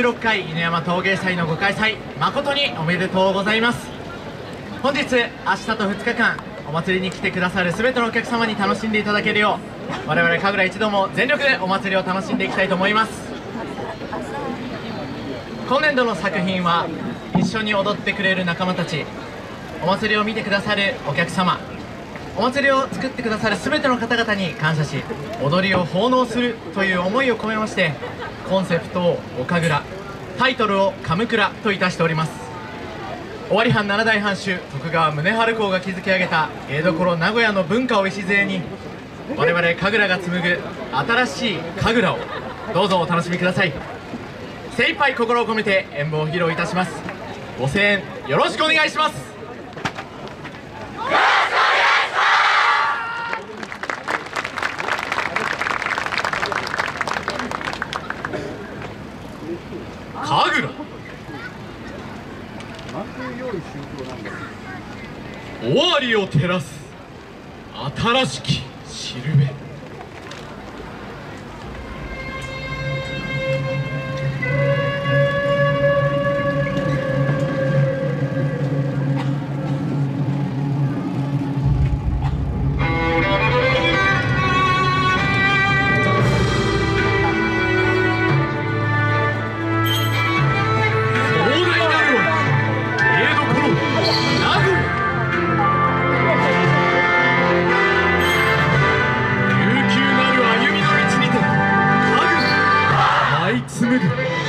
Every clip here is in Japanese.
96回犬山陶芸祭のご開催誠におめでとうございます。本日明日と2日間お祭りに来てくださる全てのお客様に楽しんでいただけるよう我々神楽一同も全力でお祭りを楽しんでいきたいと思います。今年度の作品は一緒に踊ってくれる仲間たちお祭りを見てくださるお客様お祭りを作ってくださる全ての方々に感謝し踊りを奉納するという思いを込めましてコンセプトを「岡倉」タイトルを「神倉」といたしております。尾張藩七代藩主徳川宗春公が築き上げた江戸頃名古屋の文化を礎に我々神楽が紡ぐ新しい神楽をどうぞお楽しみください。精一杯心を込めて演舞を披露いたします。ご声援よろしくお願いします神楽終わりを照らす新しきしるべ David.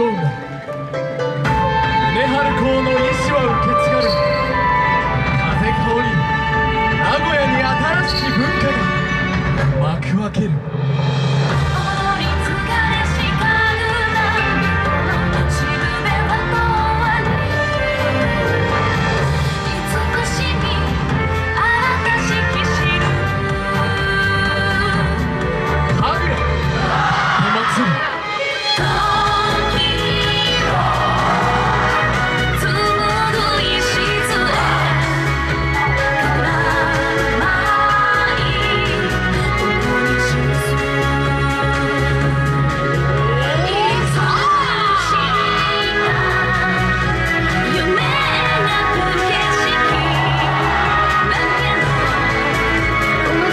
Beatles.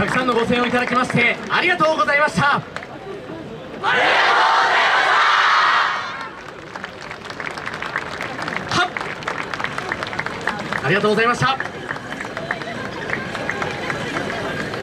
たくさんのご声援をいただきましてありがとうございました。ありがとうございました。